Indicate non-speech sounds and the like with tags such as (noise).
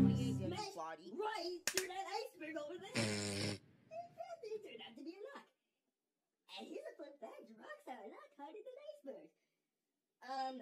28 inch body. Right through that iceberg over there. (laughs) it turned out to be a lock, And here's a fun fact rocks are a lot harder than icebergs. Um,